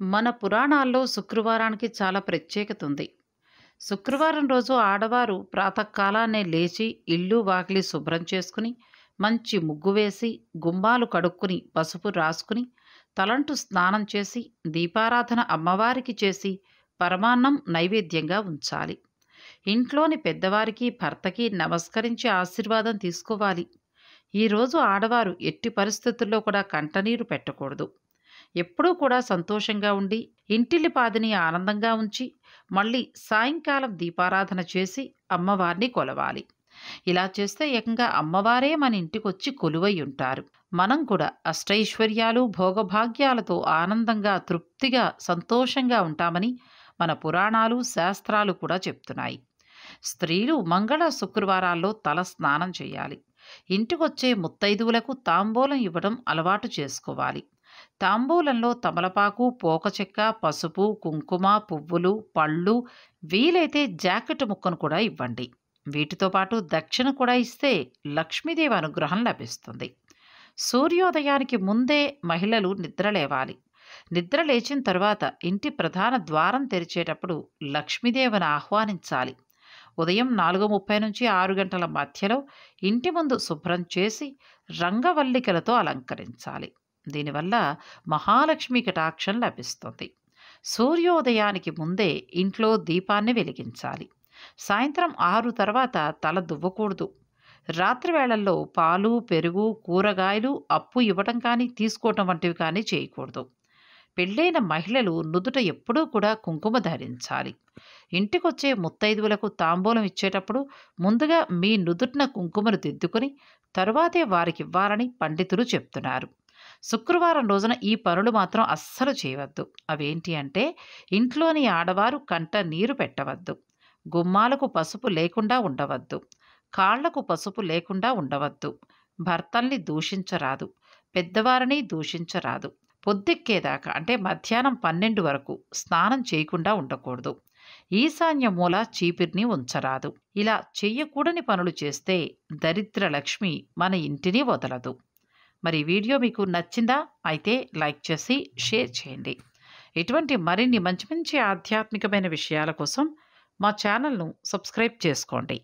మన పురాణాల్లో శుక్రవారానికి చాలా ప్రత్యేకత ఉంది. శుక్రవారం రోజు ఆడవారు ప్రాతకాలాన్నే లేచి ఇల్లు వాకిలి శుభ్రం చేసుకుని మంచి ముగ్గు వేసి గుమ్మాలు కడుక్కుని పసుపు రాసుకుని తలంటు స్నానం చేసి దీపారాధన అమ్మవారికి చేసి పరమాన్నం నైవేద్యంగా ఉంచాలి. ఇంట్లోని పెద్దవారికి భర్తకి నమస్కరించి ఆశీర్వాదం తీసుకోవాలి. ఈరోజు ఆడవారు ఎట్టి పరిస్థితుల్లో కూడా కంటనీరు పెట్టకూడదు. ఎప్పుడూ కూడా సంతోషంగా ఉండి ఇంటిల్లిపాదిని ఆనందంగా ఉంచి మళ్ళీ సాయంకాలం దీపారాధన చేసి అమ్మవారిని కొలవాలి. ఇలా చేస్తే ఏకంగా అమ్మవారే మన ఇంటికొచ్చి కొలువై ఉంటారు. మనం కూడా అష్టైశ్వర్యాలు భోగభాగ్యాలతో ఆనందంగా తృప్తిగా సంతోషంగా ఉంటామని మన పురాణాలు శాస్త్రాలు కూడా చెప్తున్నాయి. స్త్రీలు మంగళ శుక్రవారాల్లో తల స్నానం చేయాలి. ఇంటికొచ్చే ముత్తైదువులకు తాంబూలం ఇవ్వడం అలవాటు చేసుకోవాలి. తాంబూలంలో తమలపాకు పోకచెక్క పసుపు కుంకుమ పువ్వులు పళ్ళు వీలైతే జాకెట్ ముక్కను కూడా ఇవ్వండి. వీటితో పాటు దక్షిణ కూడా ఇస్తే లక్ష్మీదేవి అనుగ్రహం లభిస్తుంది. సూర్యోదయానికి ముందే మహిళలు నిద్రలేవాలి నిద్ర లేచిన తర్వాత ఇంటి ప్రధాన ద్వారం తెరిచేటప్పుడు లక్ష్మీదేవిని ఆహ్వానించాలి. ఉదయం నాలుగు ముప్పై నుంచి ఆరు గంటల మధ్యలో ఇంటి ముందు శుభ్రం చేసి రంగవల్లికలతో అలంకరించాలి. దీనివల్ల మహాలక్ష్మి కటాక్షం లభిస్తుంది. సూర్యోదయానికి ముందే ఇంట్లో దీపాన్ని వెలిగించాలి. సాయంత్రం ఆరు తర్వాత తల దువ్వకూడదు. రాత్రి వేళల్లో పాలు పెరుగు కూరగాయలు అప్పు ఇవ్వటం కానీ తీసుకోవటం వంటివి కానీ చేయకూడదు. పెళ్ళైన మహిళలు నుదుట ఎప్పుడూ కూడా కుంకుమ ధరించాలి. ఇంటికొచ్చే ముత్తైదువులకు తాంబూలం ఇచ్చేటప్పుడు ముందుగా మీ నుదుటిన కుంకుమను దిద్దుకుని తరువాతే వారికి ఇవ్వాలని పండితులు చెప్తున్నారు. శుక్రవారం రోజున ఈ పనులు మాత్రం అస్సలు చేయవద్దు. అవేంటి అంటే ఇంట్లోని ఆడవారు కంట నీరు పెట్టవద్దు. గుమ్మాలకు పసుపు లేకుండా ఉండవద్దు. కాళ్ళకు పసుపు లేకుండా ఉండవద్దు. భర్తల్ని దూషించరాదు. పెద్దవారిని దూషించరాదు. పొద్దెక్కేదాకా అంటే మధ్యాహ్నం పన్నెండు వరకు స్నానం చేయకుండా ఉండకూడదు. ఈశాన్య మూల చీపిరిని ఉంచరాదు. ఇలా చెయ్యకూడని పనులు చేస్తే దరిద్ర లక్ష్మి మన ఇంటిని వదలదు. మరి వీడియో మీకు నచ్చిందా? అయితే లైక్ చేసి షేర్ చేయండి. ఇటువంటి మరిన్ని మంచి మంచి ఆధ్యాత్మికమైన విషయాల కోసం మా ఛానల్ను సబ్స్క్రైబ్ చేసుకోండి.